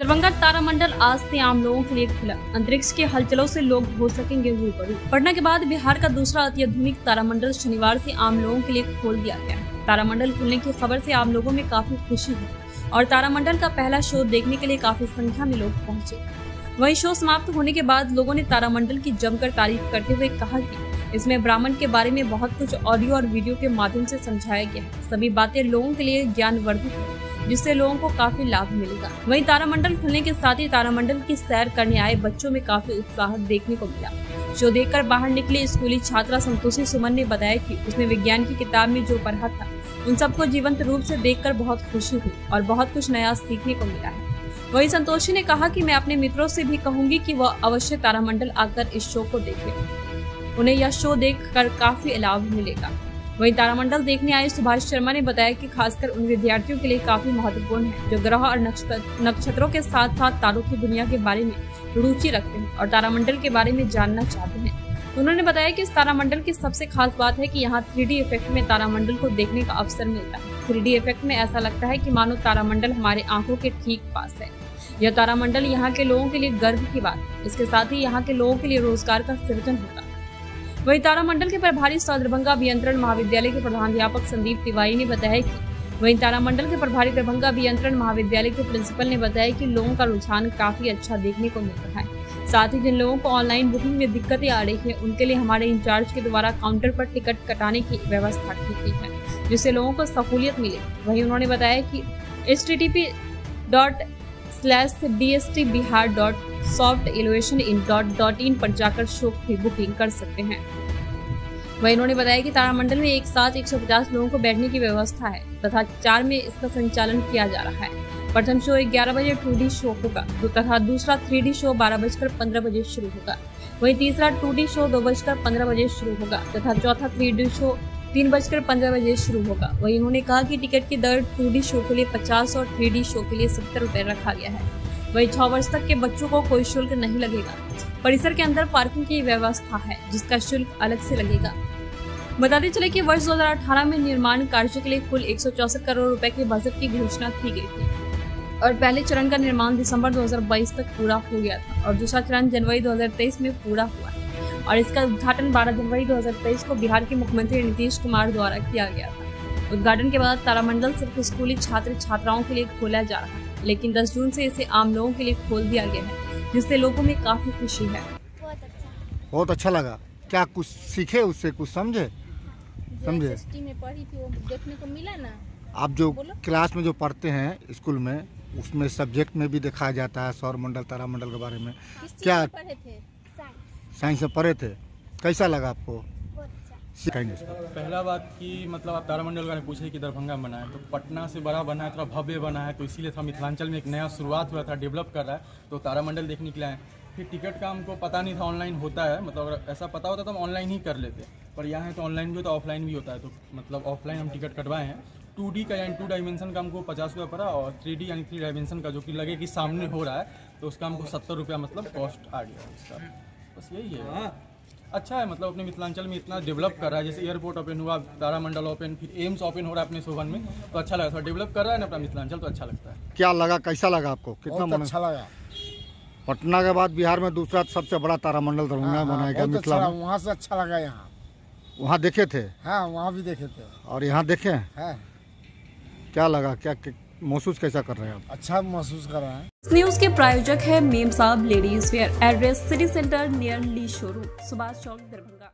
दरभंगा तारामंडल आज से आम लोगों के लिए खुला। अंतरिक्ष के हलचलों से लोग हो सकेंगे रूबरू पटना के बाद बिहार का दूसरा अत्याधुनिक तारामंडल शनिवार से आम लोगों के लिए खोल दिया गया। तारामंडल खुलने की खबर से आम लोगों में काफ़ी खुशी है और तारामंडल का पहला शो देखने के लिए काफ़ी संख्या में लोग पहुँचे। वहीं शो समाप्त होने के बाद लोगों ने तारामंडल की जमकर तारीफ़ करते हुए कहा कि इसमें ब्राह्मण के बारे में बहुत कुछ ऑडियो और वीडियो के माध्यम से समझाया गया। सभी बातें लोगों के लिए ज्ञानवर्धक है। जिससे लोगों को काफ़ी लाभ मिलेगा। वहीं तारामंडल खुलने के साथ ही तारामंडल की सैर करने आए बच्चों में काफ़ी उत्साह देखने को मिला। शो देखकर बाहर निकले स्कूली छात्रा संतोषी सुमन ने बताया कि उसने विज्ञान की किताब में जो पढ़ा था, उन सबको जीवंत रूप से देखकर बहुत खुशी हुई और बहुत कुछ नया सीखने को मिला है। वहीं संतोषी ने कहा कि मैं अपने मित्रों से भी कहूँगी कि वह अवश्य तारामंडल आकर इस शो को देखें। उन्हें यह शो देख काफ़ी लाभ मिलेगा। वहीं तारामंडल देखने आए सुभाष शर्मा ने बताया कि खासकर उन विद्यार्थियों के लिए काफ़ी महत्वपूर्ण है, जो ग्रह और नक्षत्रों के साथ साथ तारों की दुनिया के बारे में रुचि रखते हैं और तारामंडल के बारे में जानना चाहते हैं। उन्होंने बताया कि इस तारामंडल की सबसे खास बात है कि यहाँ थ्री इफ़ेक्ट में तारामंडल को देखने का अवसर मिलता है। थ्री इफ़ेक्ट में ऐसा लगता है कि मानो तारामंडल हमारे आँखों के ठीक पास है। यह तारामंडल यहाँ के लोगों के लिए गर्व की बात है। इसके साथ ही यहाँ के लोगों के लिए रोज़गार का सृजन होगा। वहीं तारामंडल के प्रभारी दरभंगा अभियंत्रण महाविद्यालय के प्रधानाध्यापक संदीप तिवारी ने बताया कि वहीं तारामंडल के प्रभारी दरभंगा अभियंत्रण महाविद्यालय के प्रिंसिपल ने बताया कि लोगों का रुझान काफ़ी अच्छा देखने को मिल रहा है। साथ ही जिन लोगों को ऑनलाइन बुकिंग में दिक्कतें आ रही है, उनके लिए हमारे इंचार्ज के द्वारा काउंटर पर टिकट कटाने की व्यवस्था की गई है, जिससे लोगों को सहूलियत मिले। वहीं उन्होंने बताया कि H T T P dot slash D S T Bihar dot soft elevation in dot dot in पर जाकर शो की बुकिंग कर सकते हैं। वही उन्होंने बताया कि तारामंडल में एक साथ 150 लोगों को बैठने की व्यवस्था है तथा चार में इसका संचालन किया जा रहा है। प्रथम शो ग्यारह बजे टू शो होगा तथा दूसरा थ्री शो बारह बजकर पंद्रह बजे शुरू होगा। वहीं तीसरा टू शो दो बजकर पंद्रह बजे शुरू होगा तथा चौथा थ्री शो तीन बजकर पंद्रह बजे शुरू होगा। वहीं उन्होंने कहा कि टिकट की दर टू शो के लिए पचास और थ्री शो के लिए सत्तर रूपए रखा गया है। वही छह वर्ष तक के बच्चों को कोई शुल्क नहीं लगेगा। परिसर के अंदर पार्किंग की व्यवस्था है, जिसका शुल्क अलग से लगेगा। बताते चले कि वर्ष 2018 में निर्माण कार्य के लिए कुल एक करोड़ रुपए के बजट की घोषणा की गई थी। और पहले चरण का निर्माण दिसंबर 2022 तक पूरा हो गया था और दूसरा चरण जनवरी 2023 में पूरा हुआ और इसका उद्घाटन 12 जनवरी 2023 को बिहार के मुख्यमंत्री नीतीश कुमार द्वारा किया गया था। उद्घाटन के बाद तारामंडल सिर्फ़ स्कूली छात्र छात्राओं के लिए खोला जा रहा है लेकिन 10 जून से इसे आम लोगों के लिए खोल दिया गया है जिससे लोगों में काफ़ी खुशी है। बहुत अच्छा। लगा। क्या कुछ सीखे उससे कुछ समझे? समझे? में पढ़ी थी वो देखने को मिला ना? आप जो क्लास में जो पढ़ते हैं स्कूल में उसमें सब्जेक्ट में भी दिखाया जाता है सौर मंडल तारा मंडल के बारे में। क्या साइंस में पढ़े थे। कैसा लगा आपको? सिखाएँगे पहला बात कि मतलब आप तारामंडल का पूछे कि दरभंगा बना है तो पटना से बड़ा बना है थोड़ा भव्य बना है तो इसीलिए थोड़ा मिथिलांचल में एक नया शुरुआत हुआ था डेवलप कर रहा है तो तारामंडल देखने के लिए आए। फिर टिकट का हमको पता नहीं था ऑनलाइन होता है मतलब अगर ऐसा पता होता तो हम ऑनलाइन ही कर लेते पर यहाँ है तो ऑनलाइन भी होता है ऑफलाइन भी होता है तो मतलब ऑफलाइन हम टिकट कटवाए हैं। टू डी का यानी टू डायमेंशन का हमको पचास रुपया पड़ा और थ्री डी यानी थ्री डायमेंशन का जो कि लगे कि सामने हो रहा है तो उसका हमको सत्तर रुपया मतलब कॉस्ट आ गया उसका। बस यही है। हाँ। अच्छा है मतलब अपने मिथिलांचल में इतना डेवलप कर रहा है जैसे एयरपोर्ट ओपन हुआ तारामंडल ओपन फिर एम्स ओपन हो रहा है अपने सोहन में तो अच्छा लगा। थोड़ा डेवलप कर रहा है ना अपना मिथिलांचल तो अच्छा लगता है। क्या लगा कैसा लगा आपको? कितना मन अच्छा लगा। पटना के बाद बिहार में दूसरा सबसे बड़ा तारामंडल दरभंगा हाँ, हाँ, बनाया गया मिथिला अच्छा वहाँ से अच्छा लगा यहाँ। वहाँ देखे थे? हाँ वहाँ भी देखे थे। और यहाँ देखे हैं। क्या लगा क्या महसूस कैसा कर रहे हैं आप? अच्छा महसूस कर रहे हैं। न्यूज़ के प्रायोजक है Mem Sahab ladies wear address city centre near Lee showroom Subhash Chowk Darbhanga.